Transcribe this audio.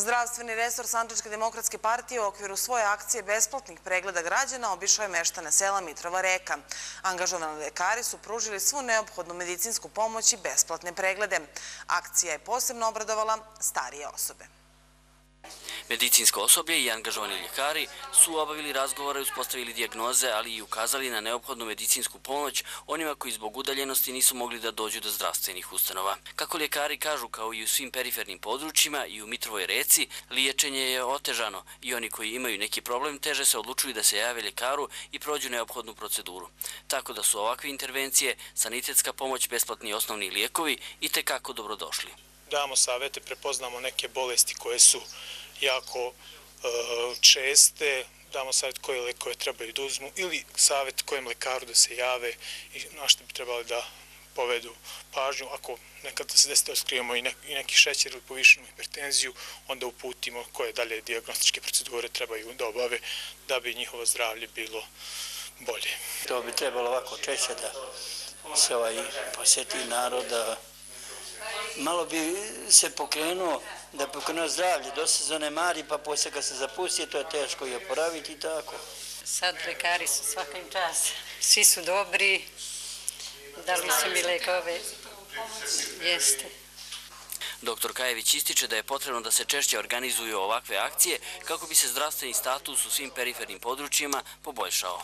Zdravstveni resor Sandričke demokratske partije u okviru svoje akcije besplatnih pregleda građana obišao je meštane sela Mitrova reka. Angažovani lekari su pružili svu neophodnu medicinsku pomoć i besplatne preglede. Akcija je posebno obradovala starije osobe. Medicinsko osoblje i angažovani ljekari su obavili razgovore, uspostavili dijagnoze, ali i ukazali na neophodnu medicinsku pomoć onima koji zbog udaljenosti nisu mogli da dođu do zdravstvenih ustanova. Kako ljekari kažu, kao i u svim perifernim područjima i u Mitrovoj reci, liječenje je otežano i oni koji imaju neki problem teže se odlučuju da se jave ljekaru i prođu neophodnu proceduru. Tako da su ovakve intervencije, sanitetska pomoć, besplatni osnovni lijekovi i tekako dobrodošli. Damo savete, prepoznamo neke bolesti koje su jako e, česte, damo savjet koje lekove trebaju da uzmu ili savjet kojem lekaru da se jave i na što bi trebali da povedu pažnju. Ako nekada se desite oskrijemo i neki šećer ili povišenu hipertenziju, onda uputimo koje dalje diagnostičke procedure trebaju da obave da bi njihovo zdravlje bilo bolje. To bi trebalo ovako češće da se ovaj posjeti naroda, malo bi se pokrenuo da pokrenuo zdravlje, do se zanemari, pa poslije kad se zapusti, to je teško i oporaviti i tako. Sad lekari su svakim čas, svi su dobri, dali su mi lekove, jeste. Doktor Kajević ističe da je potrebno da se češće organizuju ovakve akcije kako bi se zdravstveni status u svim perifernim područjima poboljšao.